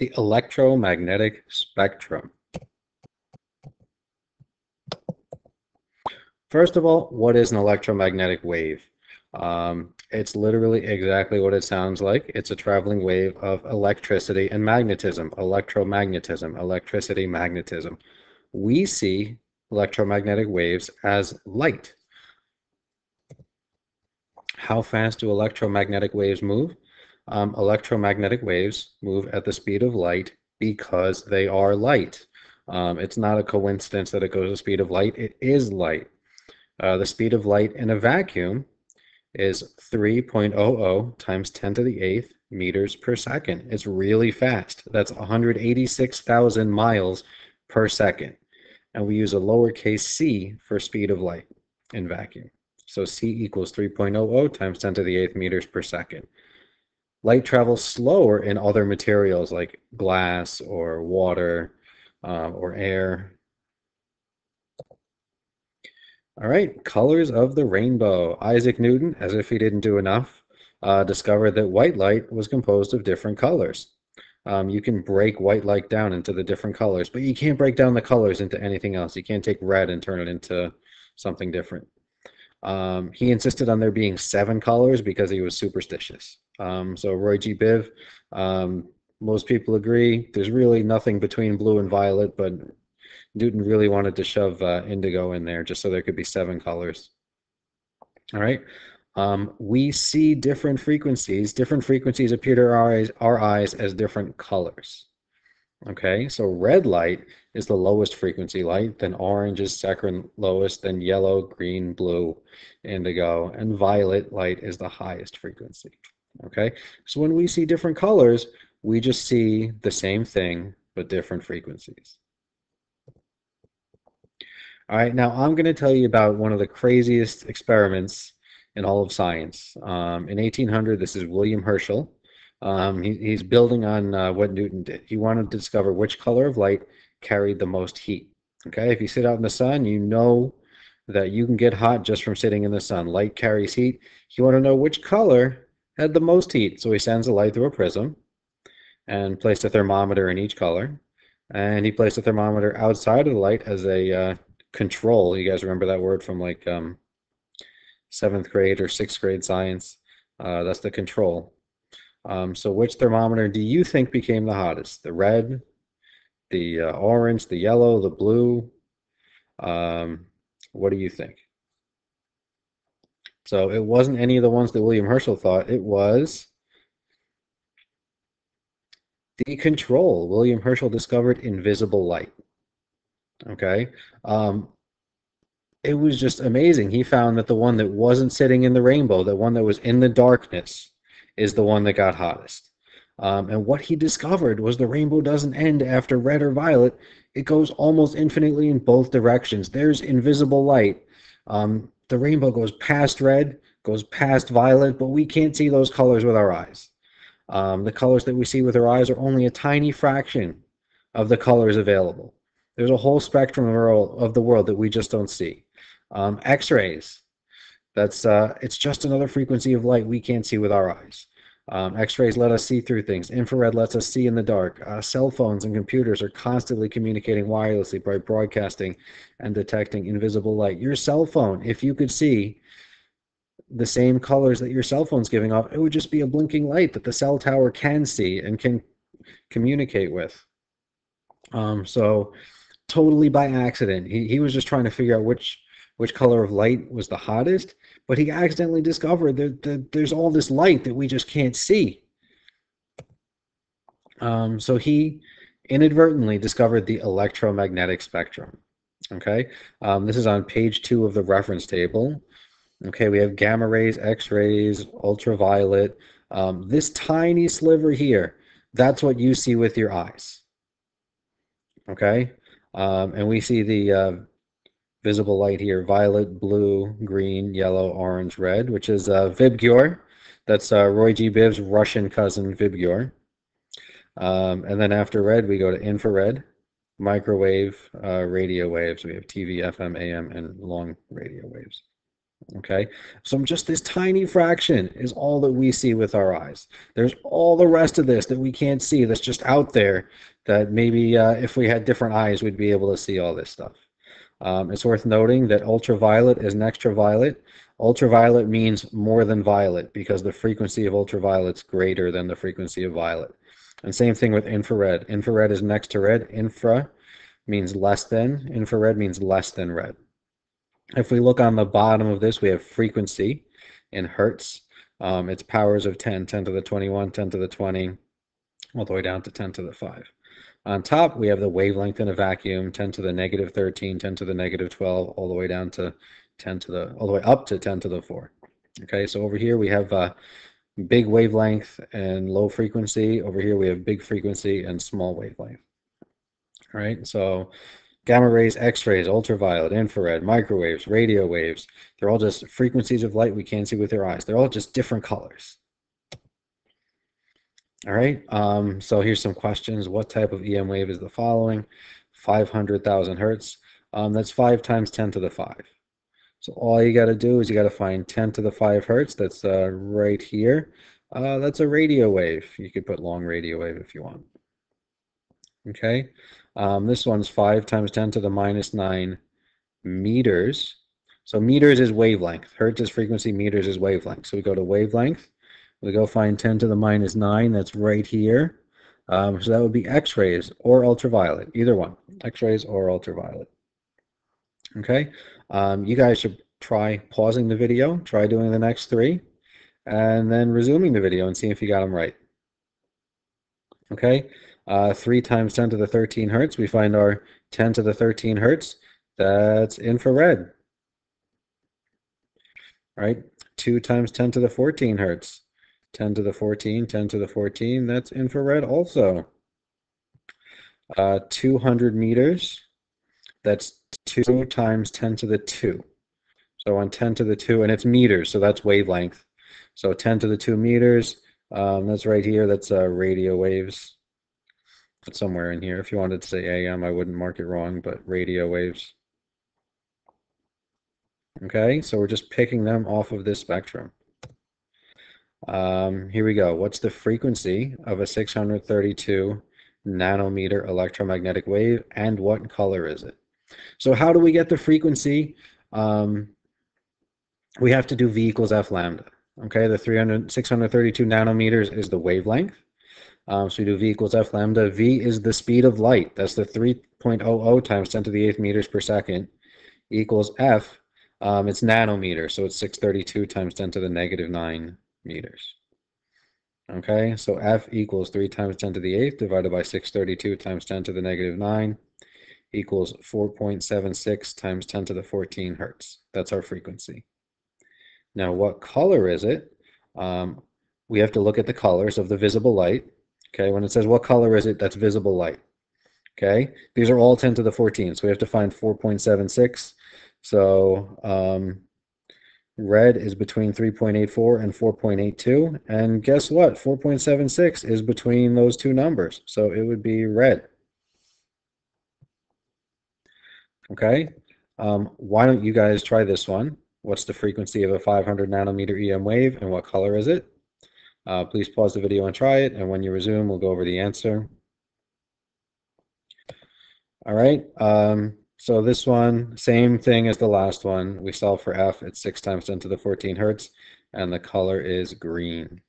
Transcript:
The electromagnetic spectrum. First of all, what is an electromagnetic wave? Um, it's literally exactly what it sounds like. It's a traveling wave of electricity and magnetism, electromagnetism, electricity, magnetism. We see electromagnetic waves as light. How fast do electromagnetic waves move? Um, electromagnetic waves move at the speed of light because they are light. Um, it's not a coincidence that it goes the speed of light. It is light. Uh, the speed of light in a vacuum is 3.00 times 10 to the 8th meters per second. It's really fast. That's 186,000 miles per second. And we use a lowercase c for speed of light in vacuum. So c equals 3.00 times 10 to the 8th meters per second. Light travels slower in other materials like glass or water um, or air all right, colors of the rainbow. Isaac Newton, as if he didn't do enough, uh, discovered that white light was composed of different colors. Um, you can break white light down into the different colors, but you can't break down the colors into anything else. You can't take red and turn it into something different. Um, he insisted on there being seven colors because he was superstitious. Um, so Roy G. Biv, um, most people agree. There's really nothing between blue and violet, but Newton really wanted to shove uh, indigo in there just so there could be seven colors. All right. Um, we see different frequencies. Different frequencies appear to our eyes, our eyes as different colors. Okay, so red light is the lowest frequency light, then orange is second lowest, then yellow, green, blue, indigo, and violet light is the highest frequency. Okay, so when we see different colors, we just see the same thing, but different frequencies. All right, now I'm going to tell you about one of the craziest experiments in all of science. Um, in 1800, this is William Herschel. Um, he, he's building on uh, what Newton did. He wanted to discover which color of light carried the most heat. Okay, if you sit out in the sun, you know that you can get hot just from sitting in the sun. Light carries heat. You want to know which color had the most heat. So he sends the light through a prism and placed a thermometer in each color. And he placed a thermometer outside of the light as a uh, control. You guys remember that word from like um, seventh grade or sixth grade science? Uh, that's the control. Um, so which thermometer do you think became the hottest? The red, the uh, orange, the yellow, the blue? Um, what do you think? So it wasn't any of the ones that William Herschel thought. It was the control. William Herschel discovered invisible light. Okay. Um, it was just amazing. He found that the one that wasn't sitting in the rainbow, the one that was in the darkness, is the one that got hottest. Um, and what he discovered was the rainbow doesn't end after red or violet. It goes almost infinitely in both directions. There's invisible light. Um, the rainbow goes past red, goes past violet, but we can't see those colors with our eyes. Um, the colors that we see with our eyes are only a tiny fraction of the colors available. There's a whole spectrum of the world that we just don't see. Um, X-rays, that's uh, it's just another frequency of light we can't see with our eyes. Um, X-rays let us see through things. Infrared lets us see in the dark. Uh, cell phones and computers are constantly communicating wirelessly by broadcasting and detecting invisible light. Your cell phone, if you could see the same colors that your cell phone's giving off, it would just be a blinking light that the cell tower can see and can communicate with. Um, so totally by accident. He, he was just trying to figure out which which color of light was the hottest, but he accidentally discovered that, that there's all this light that we just can't see. Um, so he inadvertently discovered the electromagnetic spectrum. Okay, um, this is on page two of the reference table. Okay, we have gamma rays, X rays, ultraviolet. Um, this tiny sliver here, that's what you see with your eyes. Okay, um, and we see the uh, visible light here, violet, blue, green, yellow, orange, red, which is uh, VIBGYOR. That's uh, Roy G. Biv's Russian cousin, VIBGYOR. Um, and then after red, we go to infrared, microwave, uh, radio waves. We have TV, FM, AM, and long radio waves. Okay, so just this tiny fraction is all that we see with our eyes. There's all the rest of this that we can't see that's just out there that maybe uh, if we had different eyes, we'd be able to see all this stuff. Um, it's worth noting that ultraviolet is an extraviolet. Ultraviolet means more than violet because the frequency of ultraviolet is greater than the frequency of violet. And same thing with infrared. Infrared is next to red. Infra means less than. Infrared means less than red. If we look on the bottom of this, we have frequency in hertz. Um, it's powers of 10, 10 to the 21, 10 to the 20, all the way down to 10 to the 5. On top, we have the wavelength in a vacuum, 10 to the negative 13, 10 to the negative 12, all the way down to 10 to the, all the way up to 10 to the 4. Okay, so over here we have uh, big wavelength and low frequency. Over here we have big frequency and small wavelength. All right, so gamma rays, X-rays, ultraviolet, infrared, microwaves, radio waves, they're all just frequencies of light we can't see with our eyes. They're all just different colors. All right, um, so here's some questions. What type of EM wave is the following? 500,000 hertz. Um, that's 5 times 10 to the 5. So all you got to do is you got to find 10 to the 5 hertz. That's uh, right here. Uh, that's a radio wave. You could put long radio wave if you want. Okay, um, this one's 5 times 10 to the minus 9 meters. So meters is wavelength. Hertz is frequency, meters is wavelength. So we go to wavelength. We go find 10 to the minus 9, that's right here. Um, so that would be X-rays or ultraviolet, either one, X-rays or ultraviolet. Okay, um, you guys should try pausing the video, try doing the next three, and then resuming the video and see if you got them right. Okay, uh, 3 times 10 to the 13 hertz, we find our 10 to the 13 hertz, that's infrared. All right, 2 times 10 to the 14 hertz, 10 to the 14, 10 to the 14, that's infrared also. Uh, 200 meters, that's 2 times 10 to the 2. So on 10 to the 2, and it's meters, so that's wavelength. So 10 to the 2 meters, um, that's right here, that's uh, radio waves. It's somewhere in here. If you wanted to say AM, I wouldn't mark it wrong, but radio waves. Okay, so we're just picking them off of this spectrum. Um, here we go. What's the frequency of a 632 nanometer electromagnetic wave and what color is it? So how do we get the frequency? Um, we have to do V equals F lambda. Okay, the 300, 632 nanometers is the wavelength. Um, so we do V equals F lambda. V is the speed of light. That's the 3.00 times 10 to the 8th meters per second equals F. Um, it's nanometer, so it's 632 times 10 to the negative 9 meters. Okay, so F equals 3 times 10 to the 8th divided by 632 times 10 to the negative 9 equals 4.76 times 10 to the 14 hertz. That's our frequency. Now, what color is it? Um, we have to look at the colors of the visible light. Okay, when it says what color is it, that's visible light. Okay, these are all 10 to the 14, so we have to find 4.76. So um, Red is between 3.84 and 4.82. And guess what? 4.76 is between those two numbers. So it would be red. Okay. Um, why don't you guys try this one? What's the frequency of a 500 nanometer EM wave and what color is it? Uh, please pause the video and try it. And when you resume, we'll go over the answer. All right. Um, so this one, same thing as the last one. We solve for f It's 6 times 10 to the 14 hertz, and the color is green.